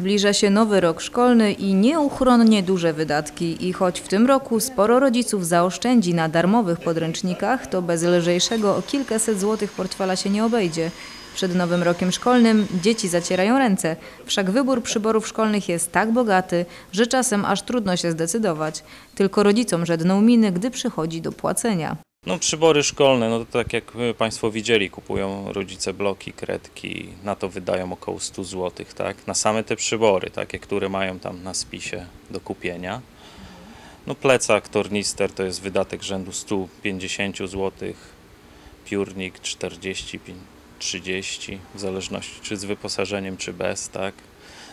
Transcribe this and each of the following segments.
Zbliża się nowy rok szkolny i nieuchronnie duże wydatki. I choć w tym roku sporo rodziców zaoszczędzi na darmowych podręcznikach, to bez lżejszego o kilkaset złotych portfela się nie obejdzie. Przed nowym rokiem szkolnym dzieci zacierają ręce, wszak wybór przyborów szkolnych jest tak bogaty, że czasem aż trudno się zdecydować. Tylko rodzicom żedną miny, gdy przychodzi do płacenia. No przybory szkolne, no to tak jak y, Państwo widzieli, kupują rodzice bloki, kredki, na to wydają około 100 zł, tak? Na same te przybory, takie, które mają tam na spisie do kupienia. No plecak, tornister to jest wydatek rzędu 150 zł, piórnik 40, 30, w zależności czy z wyposażeniem, czy bez, tak?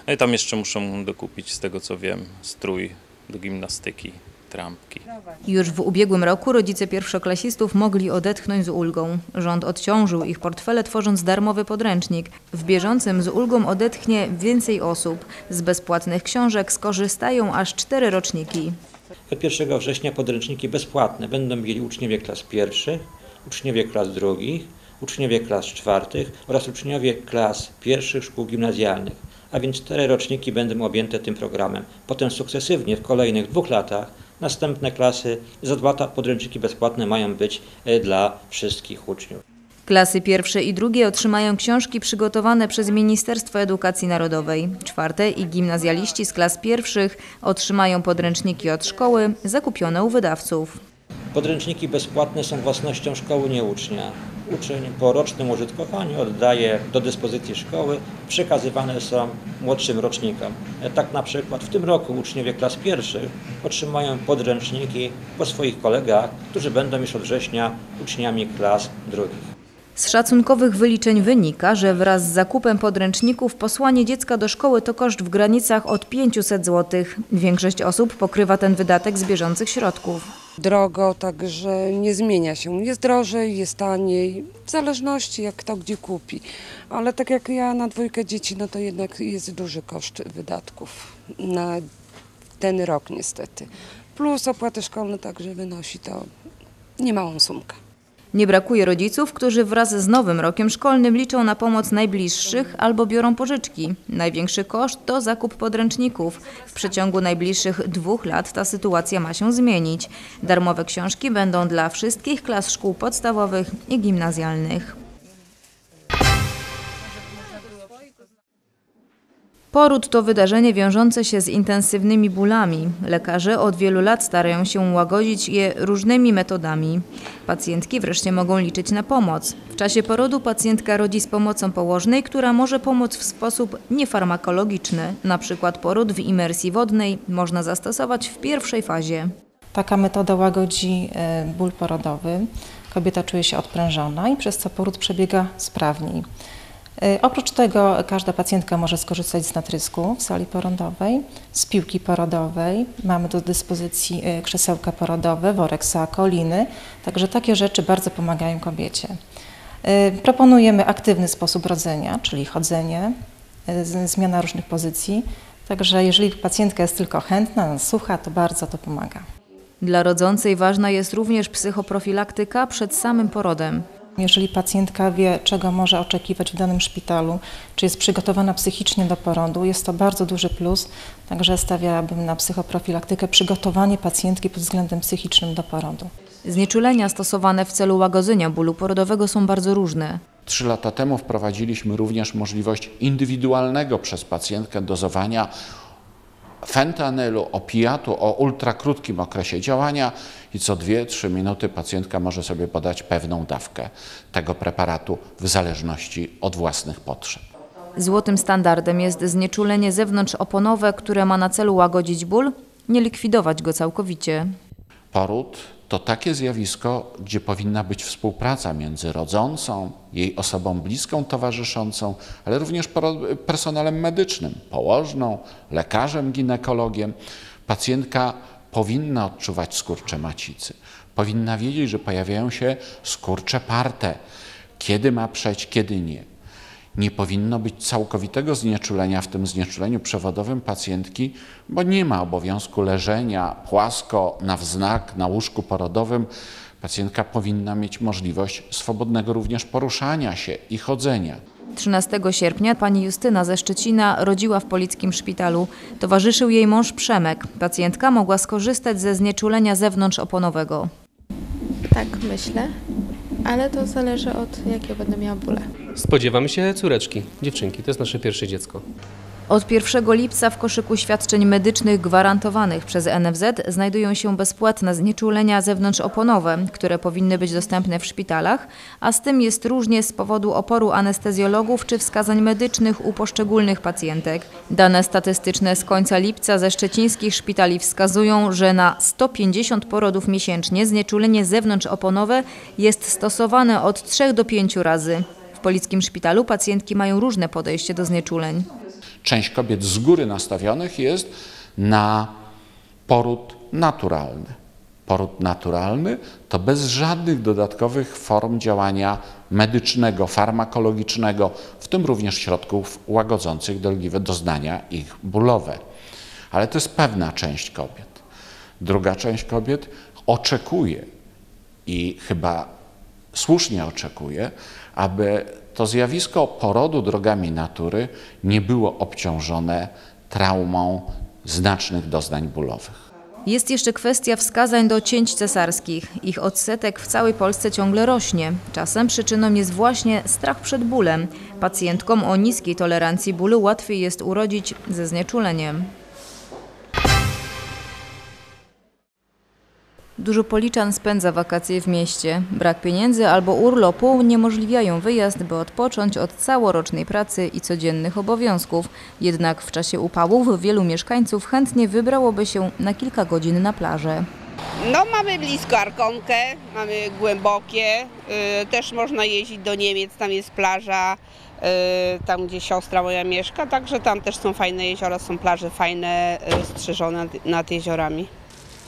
No i tam jeszcze muszą dokupić, z tego co wiem, strój do gimnastyki, trampki. Już w ubiegłym roku rodzice pierwszoklasistów mogli odetchnąć z ulgą. Rząd odciążył ich portfele tworząc darmowy podręcznik. W bieżącym z ulgą odetchnie więcej osób. Z bezpłatnych książek skorzystają aż cztery roczniki. Od 1 września podręczniki bezpłatne będą mieli uczniowie klas pierwszych, uczniowie klas drugich, uczniowie klas czwartych oraz uczniowie klas pierwszych szkół gimnazjalnych. A więc cztery roczniki będą objęte tym programem. Potem sukcesywnie w kolejnych dwóch latach następne klasy za dwa lata podręczniki bezpłatne mają być e, dla wszystkich uczniów. Klasy pierwsze i drugie otrzymają książki przygotowane przez Ministerstwo Edukacji Narodowej. Czwarte i gimnazjaliści z klas pierwszych otrzymają podręczniki od szkoły zakupione u wydawców. Podręczniki bezpłatne są własnością szkoły, nie ucznia. Uczeń po rocznym użytkowaniu oddaje do dyspozycji szkoły, przekazywane są młodszym rocznikom. E, Tak na przykład w tym roku uczniowie klas pierwszych otrzymają podręczniki po swoich kolegach, którzy będą już od września uczniami klas drugich. Z szacunkowych wyliczeń wynika, że wraz z zakupem podręczników posłanie dziecka do szkoły to koszt w granicach od 500 zł. Większość osób pokrywa ten wydatek z bieżących środków. drogo, także nie zmienia się. Jest drożej, jest taniej, w zależności jak kto gdzie kupi. Ale tak jak ja na dwójkę dzieci, no to jednak jest duży koszt wydatków na ten rok niestety. Plus opłaty szkolne także wynosi to niemałą sumkę. Nie brakuje rodziców, którzy wraz z nowym rokiem szkolnym liczą na pomoc najbliższych albo biorą pożyczki. Największy koszt to zakup podręczników. W przeciągu najbliższych dwóch lat ta sytuacja ma się zmienić. Darmowe książki będą dla wszystkich klas szkół podstawowych i gimnazjalnych. Poród to wydarzenie wiążące się z intensywnymi bólami. Lekarze od wielu lat starają się łagodzić je różnymi metodami. Pacjentki wreszcie mogą liczyć na pomoc. W czasie porodu pacjentka rodzi z pomocą położnej, która może pomóc w sposób niefarmakologiczny. Na przykład poród w imersji wodnej można zastosować w pierwszej fazie. Taka metoda łagodzi e, ból porodowy. Kobieta czuje się odprężona i przez co poród przebiega sprawniej. E, Oprócz tego każda pacjentka może skorzystać z natrysku w sali porodowej, z piłki porodowej. Mamy do dyspozycji e, krzesełka porodowe, worek koliny, także takie rzeczy bardzo pomagają kobiecie. E, Proponujemy aktywny sposób rodzenia, czyli chodzenie, zmiana różnych pozycji. Także jeżeli pacjentka jest tylko chętna, słucha, to bardzo to pomaga. Dla rodzącej ważna jest również psychoprofilaktyka przed samym porodem. Jeżeli pacjentka wie, czego może oczekiwać w danym szpitalu, czy jest przygotowana psychicznie do porodu, jest to bardzo duży plus. Także stawiałabym na psychoprofilaktykę, przygotowanie pacjentki pod względem psychicznym do porodu. Znieczulenia stosowane w celu łagodzenia bólu porodowego są bardzo różne. Trzy lata temu wprowadziliśmy również możliwość indywidualnego przez pacjentkę dozowania fentanylu, opiatu o ultrakrótkim okresie działania i co 2-3 minuty pacjentka może sobie podać pewną dawkę tego preparatu w zależności od własnych potrzeb. Złotym standardem jest znieczulenie zewnątrzoponowe, które ma na celu łagodzić ból, nie likwidować go całkowicie. Poród to takie zjawisko, gdzie powinna być współpraca między rodzącą, jej osobą bliską towarzyszącą, ale również personelem medycznym, położną, lekarzem, ginekologiem. Pacjentka powinna odczuwać skurcze macicy, powinna wiedzieć, że pojawiają się skurcze parte, kiedy ma przejść, kiedy nie. Nie powinno być całkowitego znieczulenia w tym znieczuleniu przewodowym pacjentki, bo nie ma obowiązku leżenia płasko na wznak na łóżku porodowym. Pacjentka powinna mieć możliwość swobodnego również poruszania się i chodzenia. 13 sierpnia pani Justyna ze Szczecina rodziła w polickim szpitalu. Towarzyszył jej mąż Przemek. Pacjentka mogła skorzystać ze znieczulenia zewnątrzoponowego. Tak myślę, ale to zależy od jakiego będę miała bóle. Spodziewamy się córeczki, dziewczynki. To jest nasze pierwsze dziecko. Od 1 lipca w koszyku świadczeń medycznych gwarantowanych przez NFZ znajdują się bezpłatne znieczulenia zewnątrzoponowe, które powinny być dostępne w szpitalach, a z tym jest różnie z powodu oporu anestezjologów czy wskazań medycznych u poszczególnych pacjentek. Dane statystyczne z końca lipca ze szczecińskich szpitali wskazują, że na 150 porodów miesięcznie znieczulenie zewnątrzoponowe jest stosowane od 3 do 5 razy. W polickim szpitalu pacjentki mają różne podejście do znieczuleń. Część kobiet z góry nastawionych jest na poród naturalny. Poród naturalny to bez żadnych dodatkowych form działania medycznego, farmakologicznego, w tym również środków łagodzących dolegliwe doznania ich bólowe. Ale to jest pewna część kobiet. Druga część kobiet oczekuje i chyba słusznie oczekuje, aby to zjawisko porodu drogami natury nie było obciążone traumą znacznych doznań bólowych. Jest jeszcze kwestia wskazań do cięć cesarskich. Ich odsetek w całej Polsce ciągle rośnie. Czasem przyczyną jest właśnie strach przed bólem. Pacjentkom o niskiej tolerancji bólu łatwiej jest urodzić ze znieczuleniem. Dużo policzan spędza wakacje w mieście. Brak pieniędzy albo urlopu uniemożliwiają wyjazd, by odpocząć od całorocznej pracy i codziennych obowiązków. Jednak w czasie upałów wielu mieszkańców chętnie wybrałoby się na kilka godzin na plażę. No mamy blisko Arkonkę, mamy głębokie, y, też można jeździć do Niemiec, tam jest plaża, y, tam gdzie siostra moja mieszka, także tam też są fajne jeziora, są plaże fajne, y, strzeżone nad, nad jeziorami.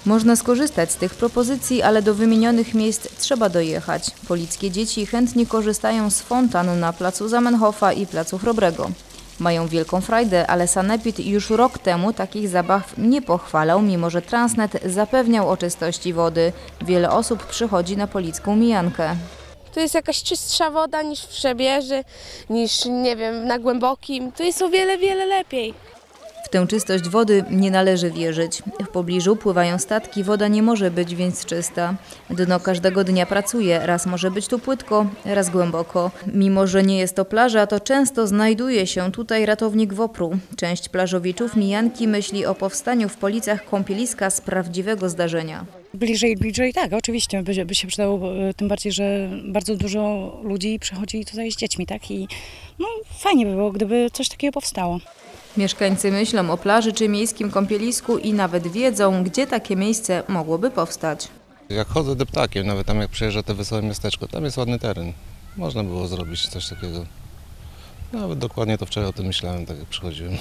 Można skorzystać z tych propozycji, ale do wymienionych miejsc trzeba dojechać. Polickie dzieci chętnie korzystają z fontan na placu Zamenhofa i placu Chrobrego. Mają wielką frajdę, ale Sanepid już rok temu takich zabaw nie pochwalał, mimo że Transnet zapewniał o czystości wody. Wiele osób przychodzi na policką mijankę. Tu jest jakaś czystsza woda niż w Przebieży, niż nie wiem, na Głębokim. Tu jest o wiele, wiele lepiej. W tę czystość wody nie należy wierzyć. W pobliżu pływają statki, woda nie może być więc czysta. Dno każdego dnia pracuje, raz może być tu płytko, raz głęboko. Mimo, że nie jest to plaża, to często znajduje się tutaj ratownik WOPR-u. Część plażowiczów Mijanki myśli o powstaniu w Policach kąpieliska z prawdziwego zdarzenia. Bliżej, bliżej, tak, oczywiście by, by się przydało, e, tym bardziej, że bardzo dużo ludzi przychodzi tutaj z dziećmi, tak, i no fajnie by było, gdyby coś takiego powstało. Mieszkańcy myślą o plaży czy miejskim kąpielisku i nawet wiedzą, gdzie takie miejsce mogłoby powstać. Jak chodzę deptakiem, nawet tam jak przejeżdża te wesołe miasteczko, tam jest ładny teren. Można było zrobić coś takiego. Nawet dokładnie to wczoraj o tym myślałem, tak jak przychodziłem.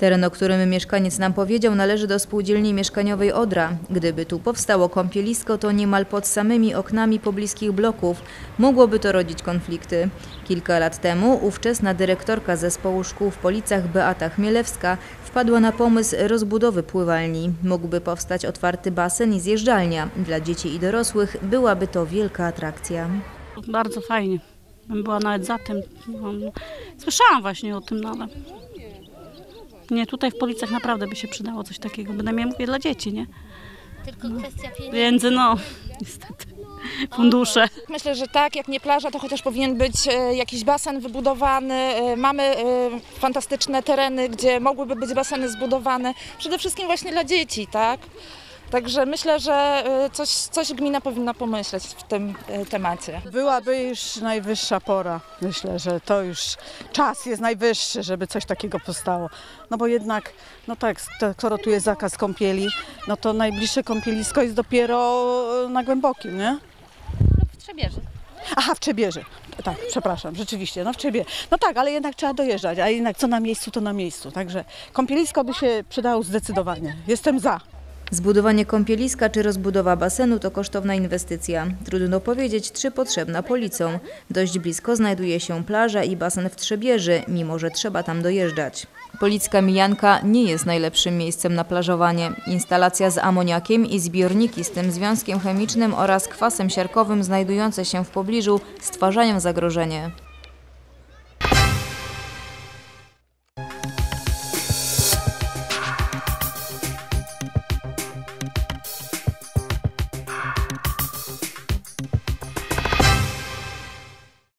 Teren, o którym mieszkaniec nam powiedział, należy do spółdzielni mieszkaniowej Odra. Gdyby tu powstało kąpielisko, to niemal pod samymi oknami pobliskich bloków mogłoby to rodzić konflikty. Kilka lat temu ówczesna dyrektorka zespołu szkół w Policach Beata Chmielewska wpadła na pomysł rozbudowy pływalni. Mógłby powstać otwarty basen i zjeżdżalnia. Dla dzieci i dorosłych byłaby to wielka atrakcja. Bardzo fajnie. Była nawet za tym. Słyszałam właśnie o tym, no ale... Nie, tutaj w Policach naprawdę by się przydało coś takiego. Bynajmniej mówię dla dzieci, nie? Tylko kwestia pieniędzy. Więc no, niestety. Fundusze. Myślę, że tak, jak nie plaża, to chociaż powinien być e, jakiś basen wybudowany. E, Mamy e, fantastyczne tereny, gdzie mogłyby być baseny zbudowane. Przede wszystkim właśnie dla dzieci, tak? Także myślę, że e, coś, coś gmina powinna pomyśleć w tym e, temacie. Byłaby już najwyższa pora. Myślę, że to już czas jest najwyższy, żeby coś takiego powstało. No bo jednak, no tak, to- skoro tu jest zakaz kąpieli, no to najbliższe kąpielisko jest dopiero na głębokim, nie? W Trzebieży. Aha, w Czebierze. Tak, przepraszam, rzeczywiście, no w Czebie. No tak, ale jednak trzeba dojeżdżać, a jednak co na miejscu, to na miejscu. Także kąpielisko by się przydało zdecydowanie. Jestem za. Zbudowanie kąpieliska czy rozbudowa basenu to kosztowna inwestycja. Trudno powiedzieć, czy potrzebna policą. Dość blisko znajduje się plaża i basen w Trzebieży, mimo że trzeba tam dojeżdżać. Policka mijanka nie jest najlepszym miejscem na plażowanie. Instalacja z amoniakiem i zbiorniki z tym związkiem chemicznym oraz kwasem siarkowym znajdujące się w pobliżu stwarzają zagrożenie.